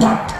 One.